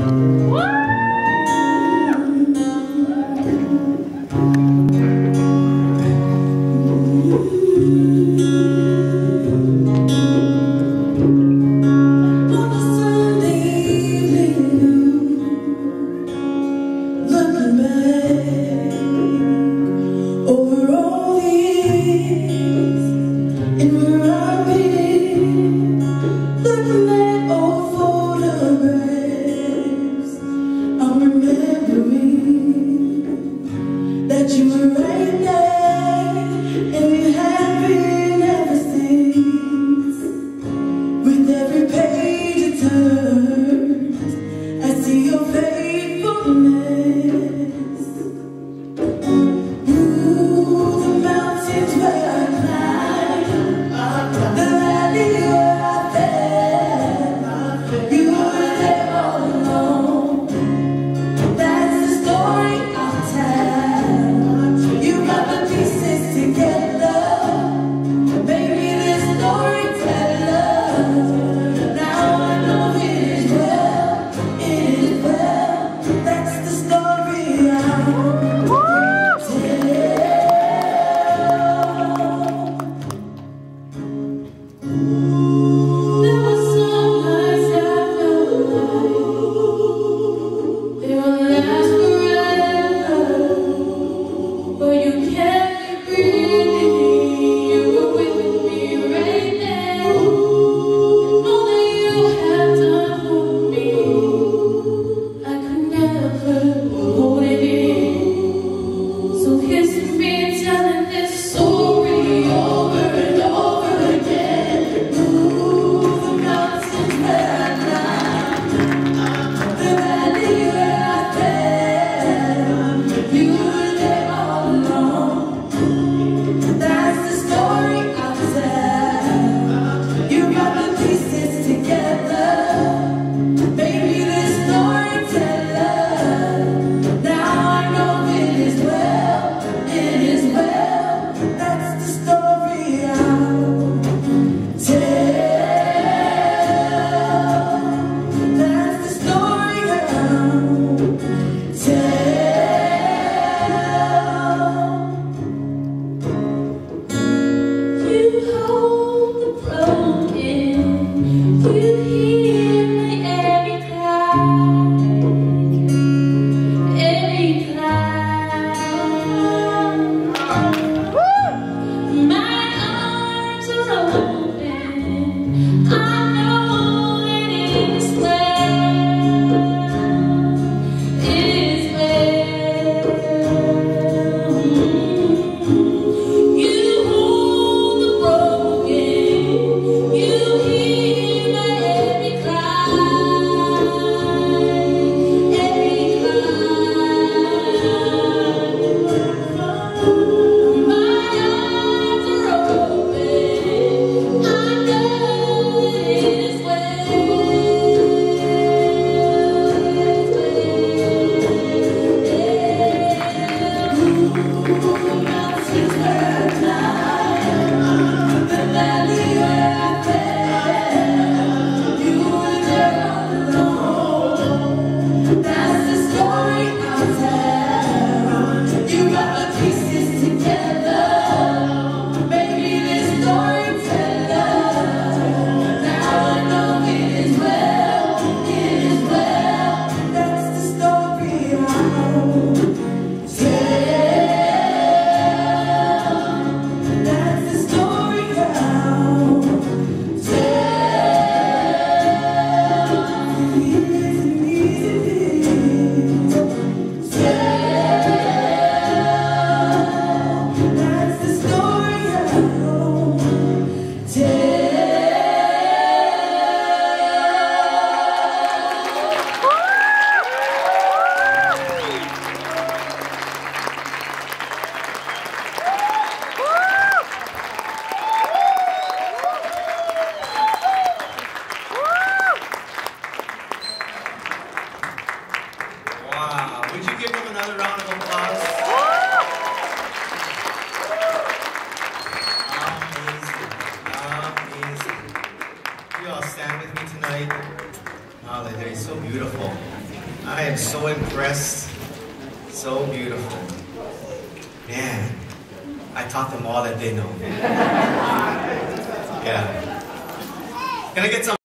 Woo! Would you give them another round of applause? Amazing. Amazing. You all stand with me tonight. Wow, they're so beautiful. I am so impressed. So beautiful. Man, I taught them all that they know. yeah. Can I get some?